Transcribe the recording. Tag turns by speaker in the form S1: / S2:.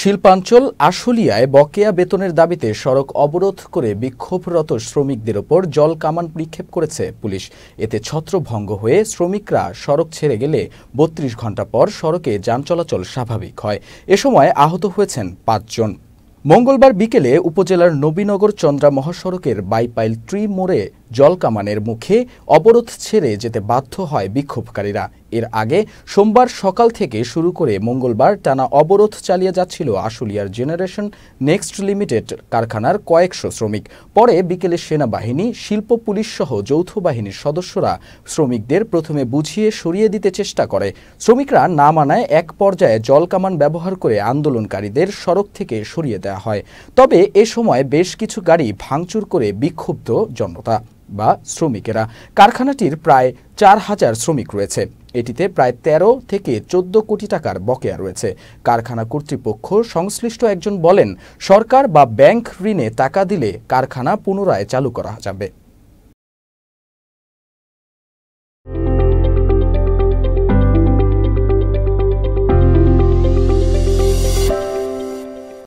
S1: শিল্পাঞ্চল আশুলিয়ায় বকেয়া বেতনের দাবিতে সড়ক অবরোধ করে বিক্ষোভরত শ্রমিকদের ওপর জল কামান নিক্ষেপ করেছে পুলিশ। এতে ছত্রভঙ্গ হয়ে শ্রমিকরা সড়ক ছেড়ে গেলে বত্রিশ ঘণ্টা পর সড়কে যান চলাচল স্বাভাবিক হয়। এ সময় আহত হয়েছেন পাঁচজন। মঙ্গলবার বিকেলে উপজেলার নবীনগর চন্দ্রা মহাসড়কের বাইপাইল ট্রি মোড়ে জল কামানের মুখে অবরোধ ছেড়ে যেতে বাধ্য হয় বিক্ষোভকারীরা। এর আগে সোমবার সকাল থেকে শুরু করে মঙ্গলবার টানা অবরোধ চালিয়ে যাচ্ছিল আশুলিয়ার জেনারেশন নেক্সট লিমিটেড কারখানার কয়েকশো শ্রমিক। পরে বিকেলে সেনাবাহিনী, শিল্প পুলিশ সহ যৌথ বাহিনীর সদস্যরা শ্রমিকদের প্রথমে বুঝিয়ে সরিয়ে দিতে চেষ্টা করে। শ্রমিকরা না মানায় এক পর্যায়ে জলকামান ব্যবহার করে আন্দোলনকারীদের সড়ক থেকে সরিয়ে দেওয়া হয়। তবে এ সময় বেশ কিছু গাড়ি ভাঙচুর করে বিক্ষুব্ধ জনতা। বা শ্রমিকেরা। কারখানাটির প্রায় চার হাজার শ্রমিক রয়েছে। এটিতে প্রায় ১৩ থেকে চোদ্দ কোটি টাকার বকেয়া রয়েছে। কারখানা কর্তৃপক্ষ সংশ্লিষ্ট একজন বলেন, সরকার বা ব্যাংক ঋণে টাকা দিলে কারখানা পুনরায় চালু করা যাবে।